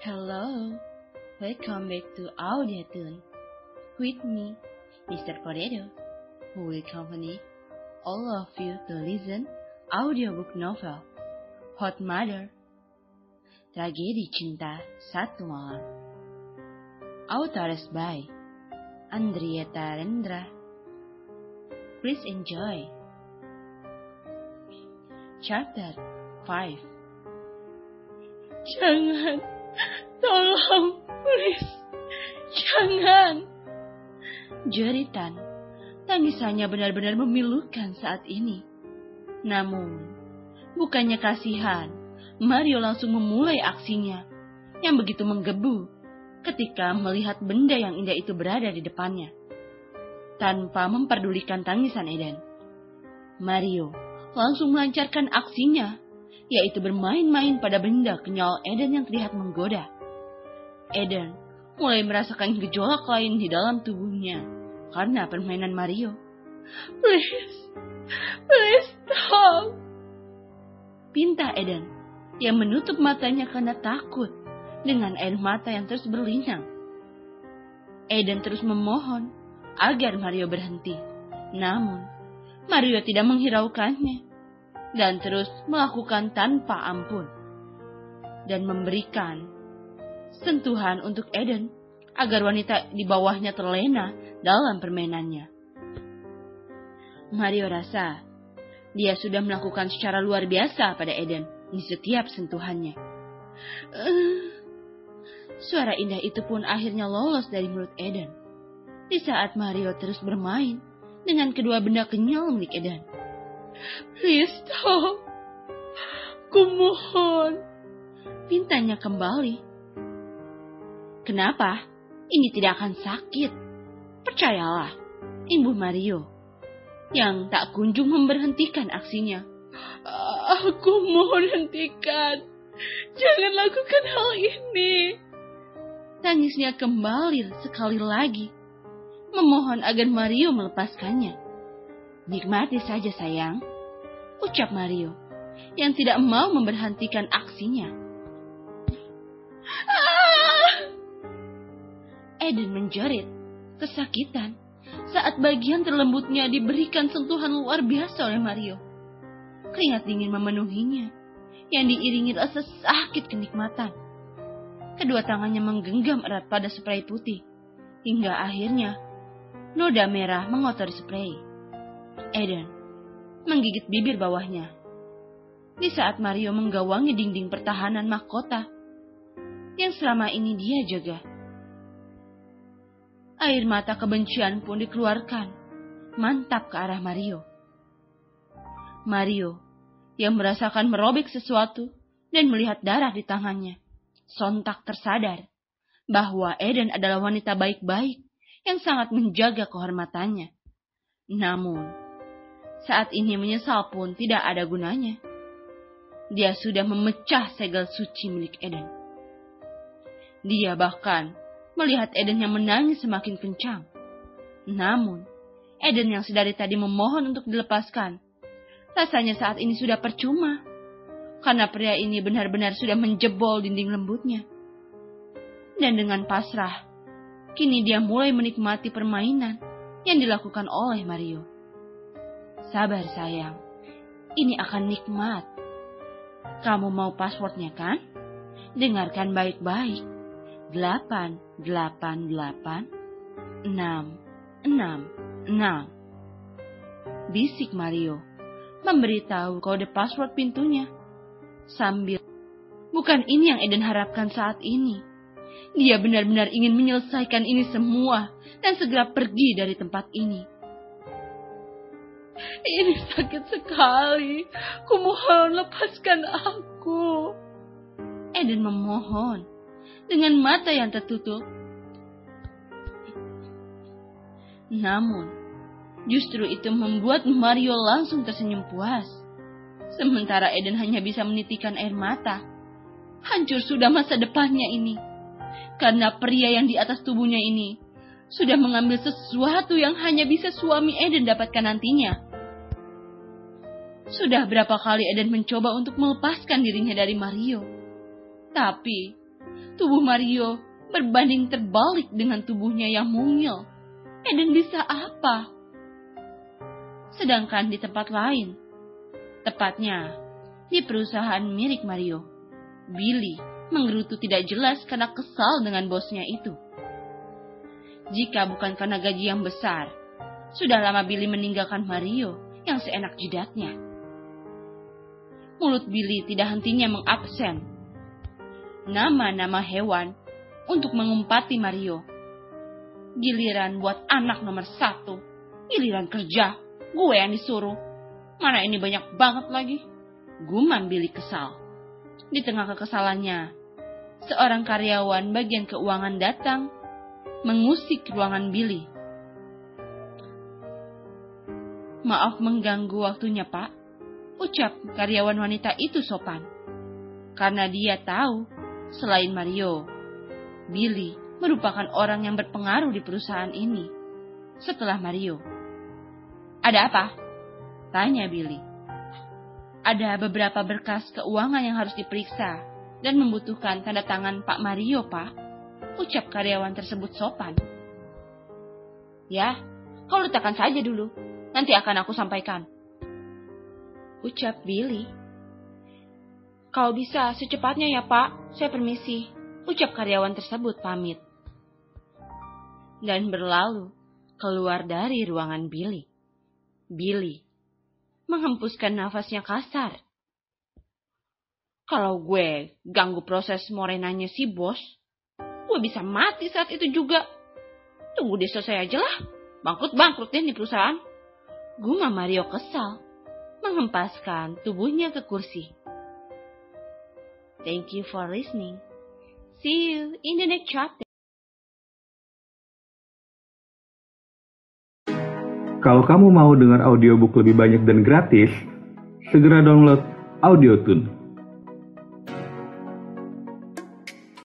Hello, welcome back to Audiatune. With me, Mr. Potato, who will accompany all of you to listen audiobook novel Hot Mother Tragedi Cinta Satu Malam Authored by Andrieta Rendra Please enjoy Chapter 5 Jangan Tolong, please. Jangan. Jeritan. Tangisannya benar-benar memilukan saat ini. Namun, bukannya kasihan, Mario langsung memulai aksinya yang begitu menggebu ketika melihat benda yang indah itu berada di depannya. Tanpa memperdulikan tangisan Eden, Mario langsung melancarkan aksinya, yaitu bermain-main pada benda kenyal Eden yang terlihat menggoda. Eden mulai merasakan gejolak lain di dalam tubuhnya karena permainan Mario. Please, please stop. Pinta Eden yang menutup matanya karena takut dengan air mata yang terus berlinang. Eden terus memohon agar Mario berhenti. Namun, Mario tidak menghiraukannya dan terus melakukan tanpa ampun dan memberikan sentuhan untuk Eden agar wanita di bawahnya terlena dalam permainannya. Mario rasa dia sudah melakukan secara luar biasa pada Eden di setiap sentuhannya. Uh, suara indah itu pun akhirnya lolos dari mulut Eden. Di saat Mario terus bermain dengan kedua benda kenyal milik Eden. Please stop. Kumohon. Pintanya kembali Kenapa? Ini tidak akan sakit. Percayalah, Ibu Mario, yang tak kunjung memberhentikan aksinya. Aku mohon hentikan. Jangan lakukan hal ini. Tangisnya kembali sekali lagi, memohon agar Mario melepaskannya. Nikmati saja sayang, ucap Mario, yang tidak mau memberhentikan aksinya. Eden menjerit, kesakitan, saat bagian terlembutnya diberikan sentuhan luar biasa oleh Mario. Keringat dingin memenuhinya, yang diiringi rasa sakit kenikmatan. Kedua tangannya menggenggam erat pada spray putih, hingga akhirnya noda merah mengotori spray. Eden menggigit bibir bawahnya. Di saat Mario menggawangi dinding pertahanan mahkota yang selama ini dia jaga. Air mata kebencian pun dikeluarkan, mantap ke arah Mario. Mario yang merasakan merobek sesuatu dan melihat darah di tangannya, sontak tersadar bahwa Eden adalah wanita baik-baik yang sangat menjaga kehormatannya. Namun, saat ini menyesal pun tidak ada gunanya. Dia sudah memecah segel suci milik Eden. Dia bahkan melihat Eden yang menangis semakin kencang. Namun, Eden yang sedari tadi memohon untuk dilepaskan, rasanya saat ini sudah percuma. Karena pria ini benar-benar sudah menjebol dinding lembutnya. Dan dengan pasrah, kini dia mulai menikmati permainan yang dilakukan oleh Mario. Sabar sayang, ini akan nikmat. Kamu mau passwordnya kan? Dengarkan baik-baik delapan, delapan, delapan, enam, enam, enam. Bisik Mario, memberitahu kode password pintunya. Sambil, bukan ini yang Eden harapkan saat ini. Dia benar-benar ingin menyelesaikan ini semua dan segera pergi dari tempat ini. Ini sakit sekali. Kumohon lepaskan aku. Eden memohon dengan mata yang tertutup. Namun, justru itu membuat Mario langsung tersenyum puas. Sementara Eden hanya bisa menitikan air mata. Hancur sudah masa depannya ini. Karena pria yang di atas tubuhnya ini sudah mengambil sesuatu yang hanya bisa suami Eden dapatkan nantinya. Sudah berapa kali Eden mencoba untuk melepaskan dirinya dari Mario. Tapi Tubuh Mario berbanding terbalik dengan tubuhnya yang mungil. Eden bisa apa? Sedangkan di tempat lain, tepatnya di perusahaan milik Mario, Billy menggerutu tidak jelas karena kesal dengan bosnya itu. Jika bukan karena gaji yang besar, sudah lama Billy meninggalkan Mario yang seenak jidatnya. Mulut Billy tidak hentinya mengabsen nama-nama hewan untuk mengumpati Mario. Giliran buat anak nomor satu, giliran kerja, gue yang disuruh. Mana ini banyak banget lagi. Gumam Billy kesal. Di tengah kekesalannya, seorang karyawan bagian keuangan datang mengusik ruangan Billy. Maaf mengganggu waktunya, Pak. Ucap karyawan wanita itu sopan. Karena dia tahu, selain Mario, Billy merupakan orang yang berpengaruh di perusahaan ini. Setelah Mario. Ada apa? Tanya Billy. Ada beberapa berkas keuangan yang harus diperiksa dan membutuhkan tanda tangan Pak Mario, Pak. Ucap karyawan tersebut sopan. Ya, kau letakkan saja dulu. Nanti akan aku sampaikan. Ucap Billy. Kau bisa secepatnya ya, Pak. Saya permisi. Ucap karyawan tersebut pamit. Dan berlalu keluar dari ruangan Billy. Billy menghempuskan nafasnya kasar. Kalau gue ganggu proses morenanya si bos, gue bisa mati saat itu juga. Tunggu dia selesai aja lah. Bangkrut-bangkrut deh di perusahaan. Guma Mario kesal, menghempaskan tubuhnya ke kursi. Thank you for listening. See you in the next chapter. Kalau kamu mau dengar audiobook lebih banyak dan gratis, segera download AudioTune